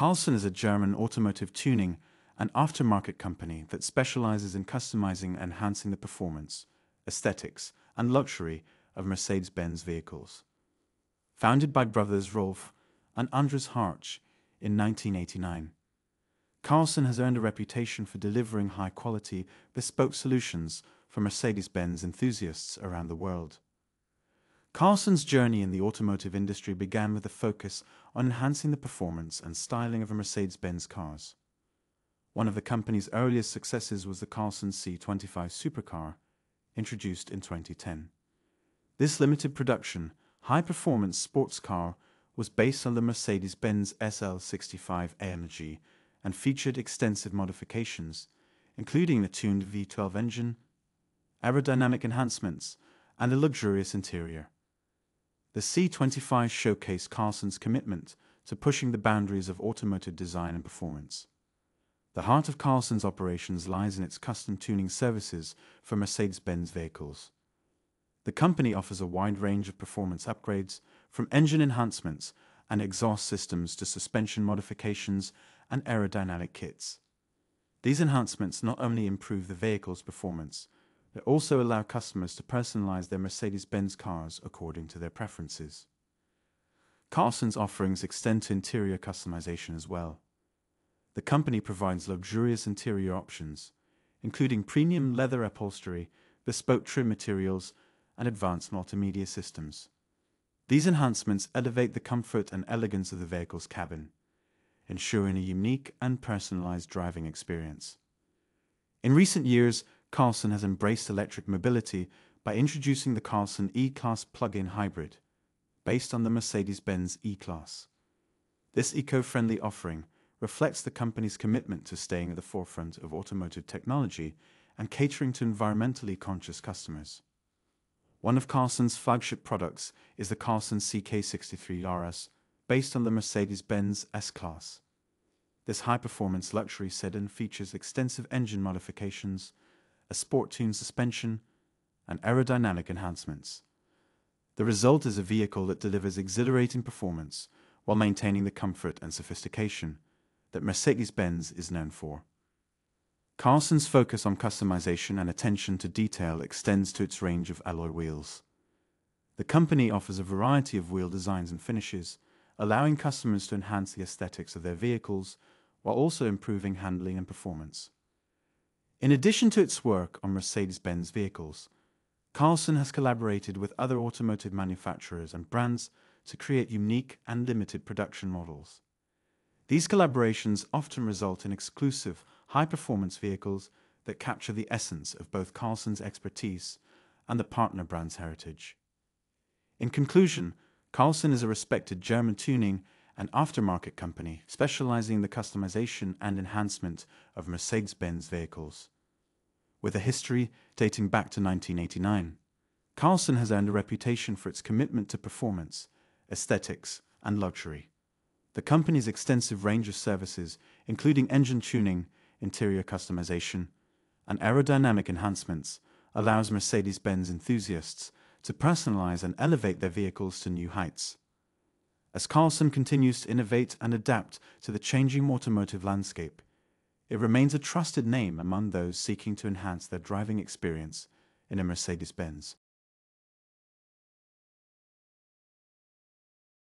Carlsson is a German automotive tuning and aftermarket company that specializes in customizing and enhancing the performance, aesthetics, and luxury of Mercedes Benz vehicles. Founded by brothers Rolf and Andreas Hartge in 1989, Carlsson has earned a reputation for delivering high quality, bespoke solutions for Mercedes Benz enthusiasts around the world. Carlsson's journey in the automotive industry began with a focus on enhancing the performance and styling of Mercedes Benz cars. One of the company's earliest successes was the Carlsson C25 supercar, introduced in 2010. This limited production, high performance sports car was based on the Mercedes Benz SL65 AMG and featured extensive modifications, including a tuned V12 engine, aerodynamic enhancements, and a luxurious interior. The C25 showcased Carlsson's commitment to pushing the boundaries of automotive design and performance. The heart of Carlsson's operations lies in its custom tuning services for Mercedes-Benz vehicles. The company offers a wide range of performance upgrades, from engine enhancements and exhaust systems to suspension modifications and aerodynamic kits. These enhancements not only improve the vehicle's performance, they also allow customers to personalize their Mercedes-Benz cars according to their preferences. Carlsson's offerings extend to interior customization as well. The company provides luxurious interior options, including premium leather upholstery, bespoke trim materials, and advanced multimedia systems. These enhancements elevate the comfort and elegance of the vehicle's cabin, ensuring a unique and personalized driving experience. In recent years, Carlsson has embraced electric mobility by introducing the Carlsson E-Class plug-in hybrid, based on the Mercedes-Benz E-Class. This eco-friendly offering reflects the company's commitment to staying at the forefront of automotive technology and catering to environmentally conscious customers. One of Carlsson's flagship products is the Carlsson CK63 RS, based on the Mercedes-Benz S-Class. This high-performance luxury sedan features extensive engine modifications, a sport-tuned suspension, and aerodynamic enhancements. The result is a vehicle that delivers exhilarating performance while maintaining the comfort and sophistication that Mercedes-Benz is known for. Carlsson's focus on customization and attention to detail extends to its range of alloy wheels. The company offers a variety of wheel designs and finishes, allowing customers to enhance the aesthetics of their vehicles while also improving handling and performance. In addition to its work on Mercedes-Benz vehicles, Carlsson has collaborated with other automotive manufacturers and brands to create unique and limited production models. These collaborations often result in exclusive, high-performance vehicles that capture the essence of both Carlsson's expertise and the partner brand's heritage. In conclusion, Carlsson is a respected German tuning and aftermarket company specializing in the customization and enhancement of Mercedes-Benz vehicles. With a history dating back to 1989, Carlsson has earned a reputation for its commitment to performance, aesthetics, and luxury. The company's extensive range of services, including engine tuning, interior customization, and aerodynamic enhancements, allows Mercedes-Benz enthusiasts to personalize and elevate their vehicles to new heights. As Carlsson continues to innovate and adapt to the changing automotive landscape, it remains a trusted name among those seeking to enhance their driving experience in a Mercedes-Benz.